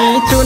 Ay, tú